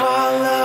follow